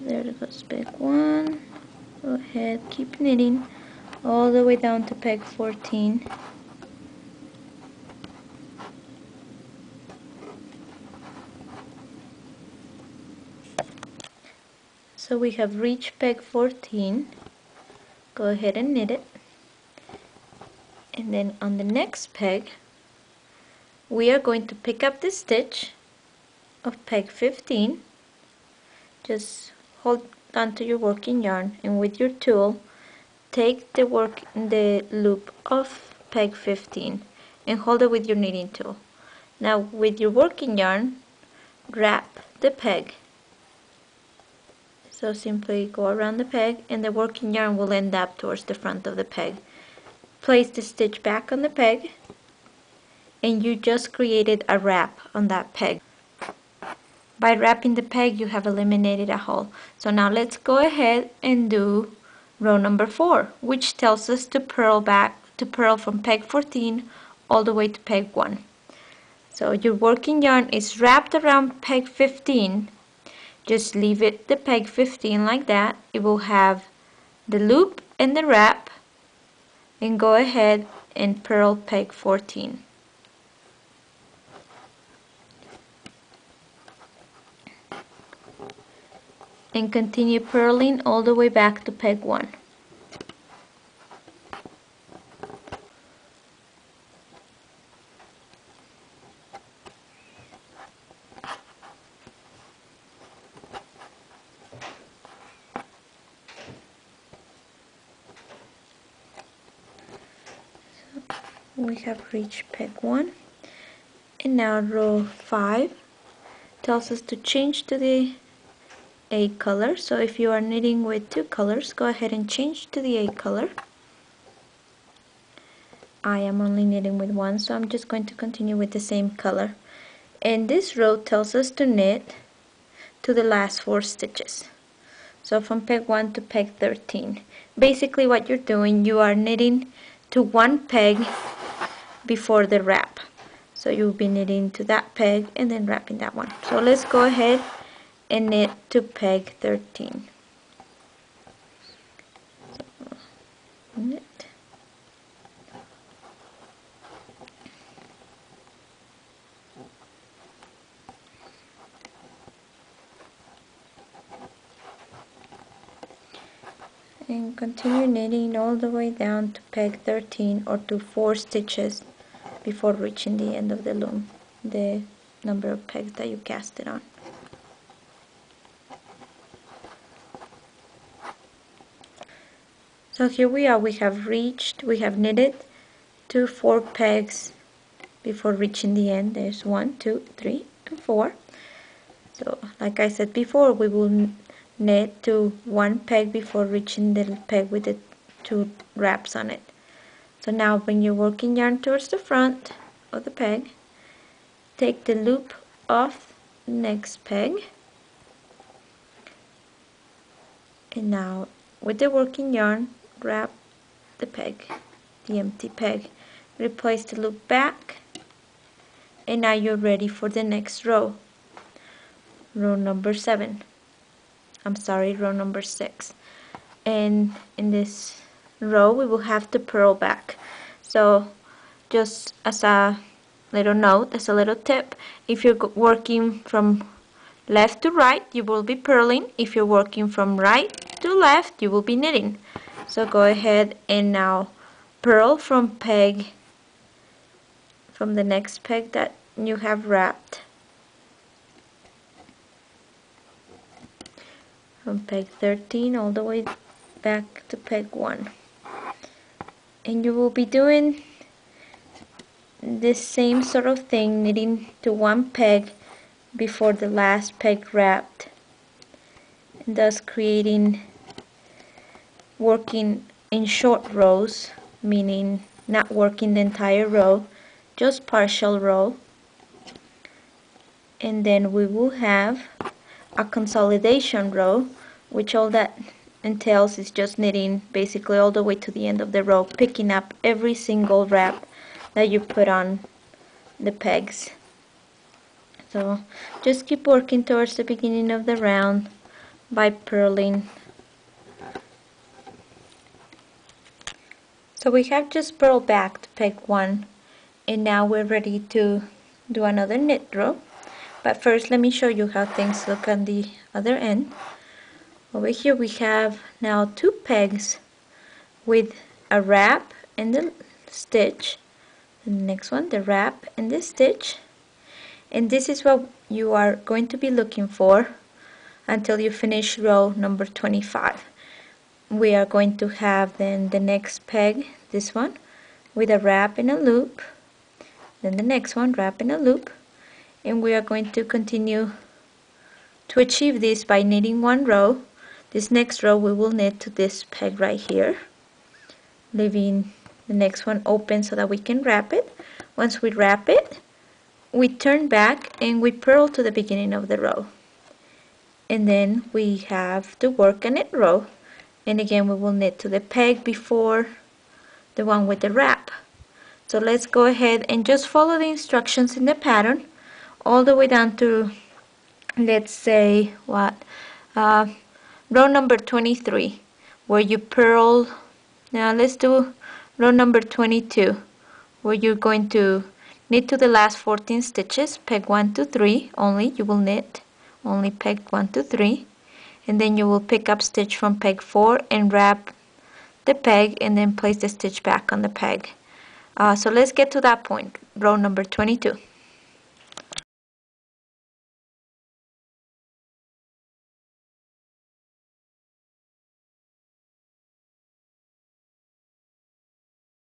there it goes peg 1 go ahead keep knitting all the way down to peg 14 so we have reached peg 14 go ahead and knit it. And then on the next peg we are going to pick up the stitch of peg 15 just hold onto your working yarn and with your tool take the work the loop of peg 15 and hold it with your knitting tool. Now with your working yarn wrap the peg. So simply go around the peg and the working yarn will end up towards the front of the peg. Place the stitch back on the peg and you just created a wrap on that peg by wrapping the peg you have eliminated a hole so now let's go ahead and do row number 4, which tells us to purl back to purl from peg 14 all the way to peg 1. So your working yarn is wrapped around peg 15. Just leave it the peg 15 like that. It will have the loop and the wrap and go ahead and purl peg 14. And continue purling all the way back to peg 1. we have reached peg 1 and now row 5 tells us to change to the a color. So if you are knitting with two colors go ahead and change to the A color. I am only knitting with one so I'm just going to continue with the same color. And this row tells us to knit to the last four stitches. So from peg 1 to peg 13 basically what you're doing you are knitting to one peg before the wrap. So you'll be knitting to that peg and then wrapping that one. So let's go ahead and knit to peg 13. So, and continue knitting all the way down to peg 13 or to 4 stitches before reaching the end of the loom the number of pegs that you cast it on so here we are. We have reached we have knitted two four pegs before reaching the end. There's one two three and four. So like I said before we will knit to one peg before reaching the peg with the two wraps on it. So now bring your working yarn towards the front of the peg take the loop off the next peg. And now with the working yarn grab the peg, the empty peg, replace the loop back, and now you're ready for the next row. Row number 7. I'm sorry, row number 6. And in this row we will have to purl back. So just as a little note, as a little tip, if you're working from left to right, you will be purling. If you're working from right to left, you will be knitting. So go ahead and now purl from peg, from the next peg that you have wrapped. From peg 13 all the way back to peg 1. And you will be doing this same sort of thing, knitting to one peg before the last peg wrapped and thus creating working in short rows, meaning not working the entire row, just partial row. And then we will have a consolidation row, which all that entails is just knitting basically all the way to the end of the row, picking up every single wrap that you put on the pegs. So just keep working towards the beginning of the round, by purling so we have just purled back to peg one and now we're ready to do another knit row but first let me show you how things look on the other end. Over here we have now two pegs with a wrap and the stitch. The next one the wrap and the stitch. And this is what you are going to be looking for until you finish row number 25 we are going to have then the next peg this one with a wrap and a loop then the next one wrap in a loop and we are going to continue to achieve this by knitting one row. This next row we will knit to this peg right here leaving the next one open so that we can wrap it. Once we wrap it we turn back and we purl to the beginning of the row. And then we have to work a knit row and again we will knit to the peg before the one with the wrap. So let's go ahead and just follow the instructions in the pattern all the way down to let's say what? Uh, row number 23 where you purl. Now let's do row number 22 where you're going to knit to the last 14 stitches peg 1 to 3 only. You will knit only peg 1 to 3 and then you will pick up stitch from peg 4 and wrap the peg and then place the stitch back on the peg. Uh, so let's get to that point row number 22